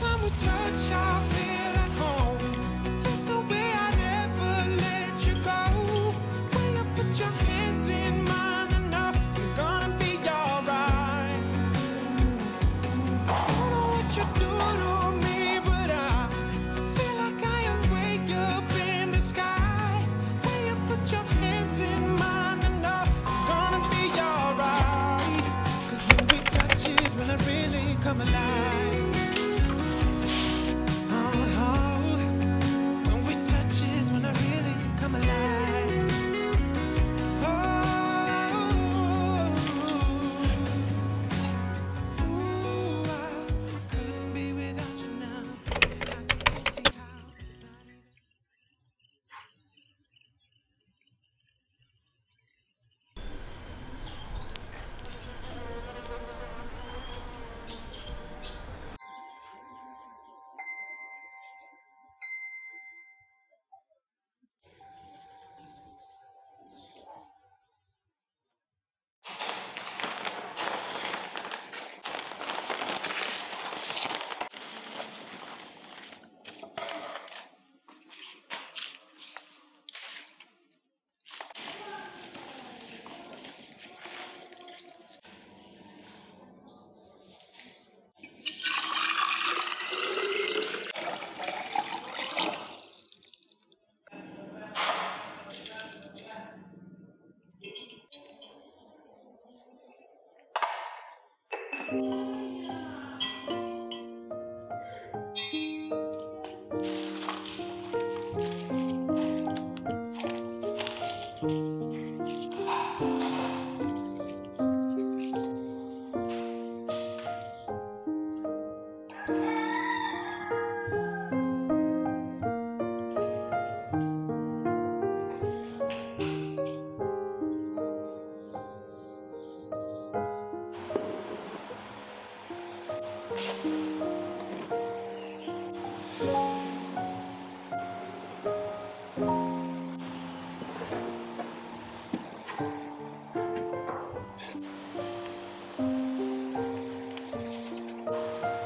time we touch, I 何?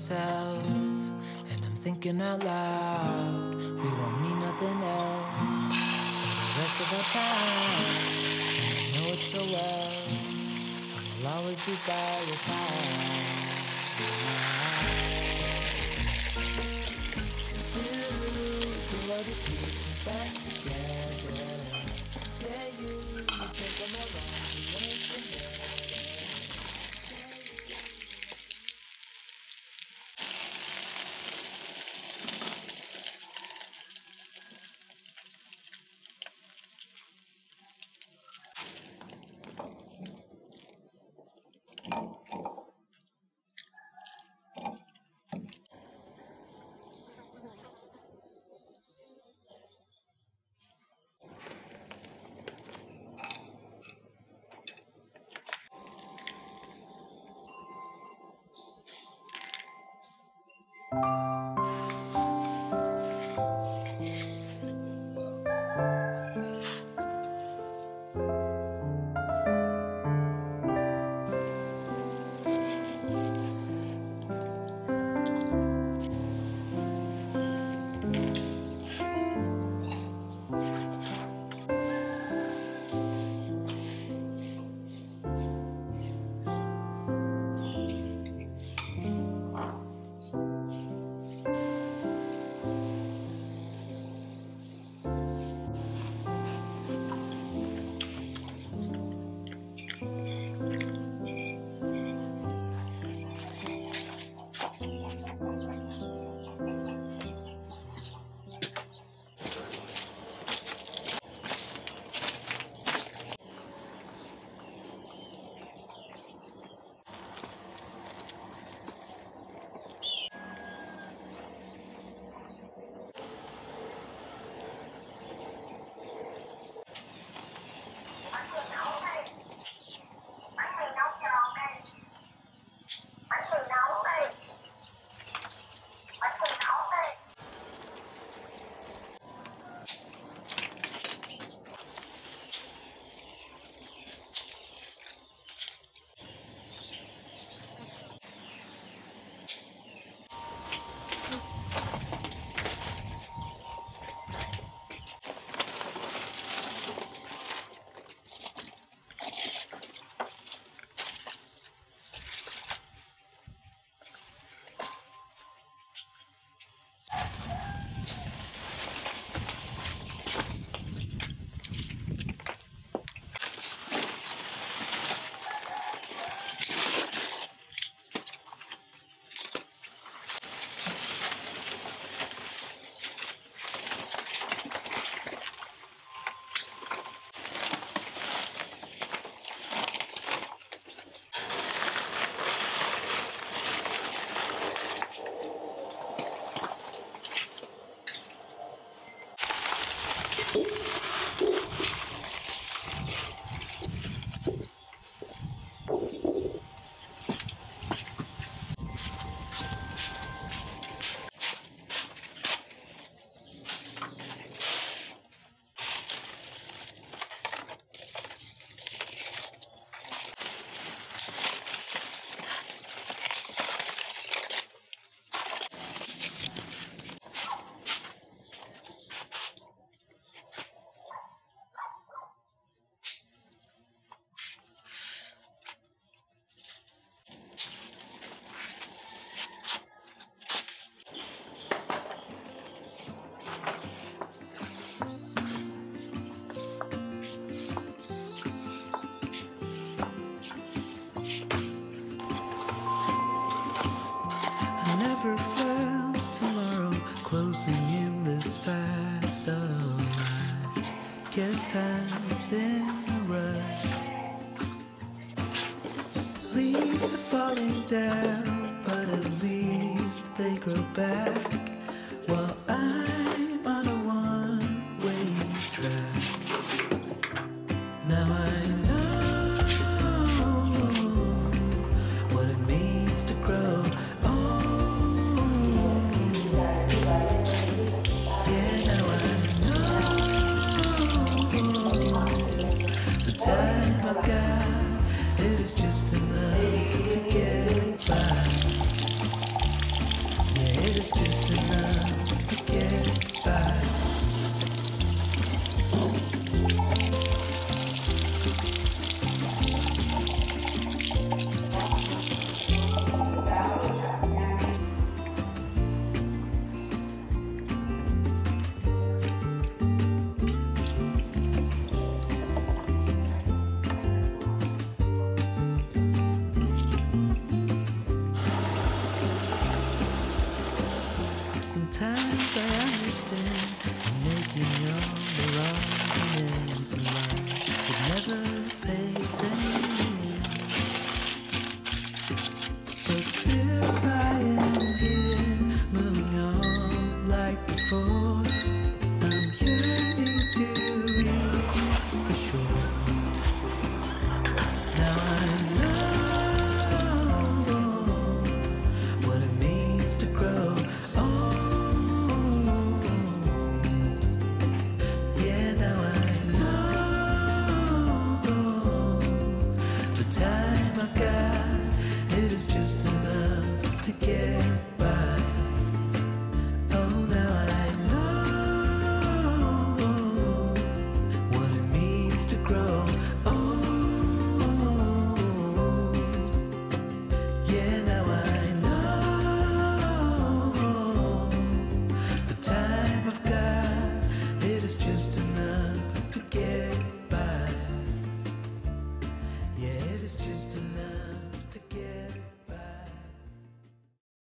Myself, and I'm thinking out loud, we won't need nothing else for the rest of our time. I know it so well, I will always be by your side. You, you are the pieces back together. Yeah, you, you take them all close. Guess time's in a rush. Leaves are falling down, but at least they grow back. I